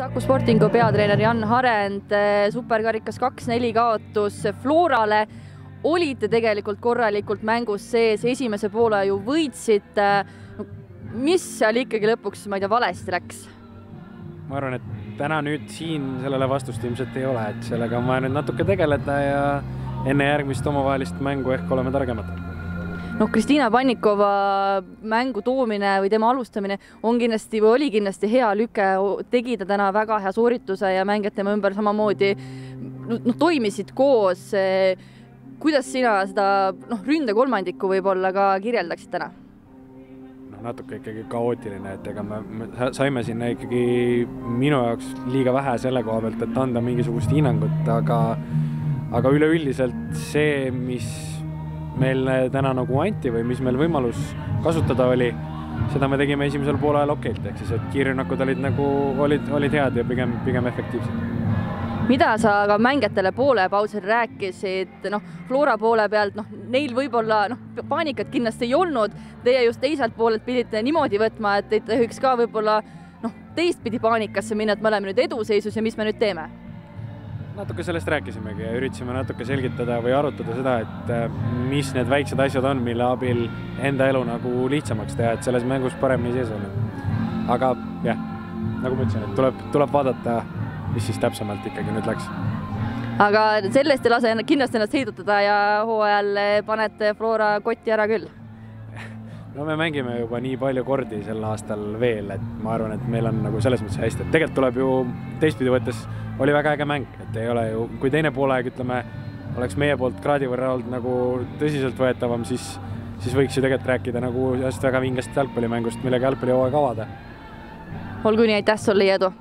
Saku Sportingu peatreener Jan Harend, superkarikas kaks-neli kaotus Florale. olite tegelikult korralikult mängus sees, esimese poole ju võitsite. mis seal ikkagi lõpuks, ma ei tea, valesti läks? ma arvan, et täna nüüd siin sellele vastust ilmselt ei ole, et sellega on vaja nüüd natuke tegeleda ja enne järgmist omavahelist mängu ehk oleme targemad noh, Kristiina Pannikova mängu toomine või tema alustamine on kindlasti või oli kindlasti hea lüke, tegi ta täna väga hea soorituse ja mängijad tema ümber samamoodi noh, toimisid koos. kuidas sina seda noh, ründekolmandikku võib-olla ka kirjeldaksid täna? noh, natuke ikkagi kaootiline, et ega me, me saime sinna ikkagi minu jaoks liiga vähe selle koha pealt, et anda mingisugust hinnangut, aga aga üleüldiselt see, mis meil täna nagu anti või mis meil võimalus kasutada oli, seda me tegime esimesel poolajal okeilt, ehk siis, et kiirrünnakud olid nagu, olid, olid head ja pigem, pigem efektiivsed. Mida sa ka mängijatele poolepausil rääkisid, noh, Flora poole pealt, noh, neil võib-olla noh, paanikat kindlasti ei olnud, teie just teiselt poolelt pidite niimoodi võtma, et ei tohiks ka võib-olla noh, teistpidi paanikasse minna, et me oleme nüüd eduseisus ja mis me nüüd teeme natuke sellest rääkisimegi ja üritasime natuke selgitada või arutada seda, et äh, mis need väiksed asjad on, mille abil enda elu nagu lihtsamaks teha, et selles mängus paremini sees olla. aga jah, nagu ma ütlesin, et tuleb, tuleb vaadata, mis siis täpsemalt ikkagi nüüd läks. aga sellest ei lase kindlasti ennast heidutada ja hooajal panete Flora kotti ära küll no me mängime juba nii palju kordi sel aastal veel, et ma arvan, et meil on nagu selles mõttes hästi, et tegelikult tuleb ju teistpidi võttes oli väga äge mäng, et ei ole ju, kui teine poolaeg, ütleme, oleks meie poolt kraadi võrra olnud nagu tõsiseltvõetavam, siis, siis võiks ju tegelikult rääkida nagu ühest väga vingest jalgpallimängust, millega jalgpallihooaeg avada. olgu nii, aitäh sulle edu!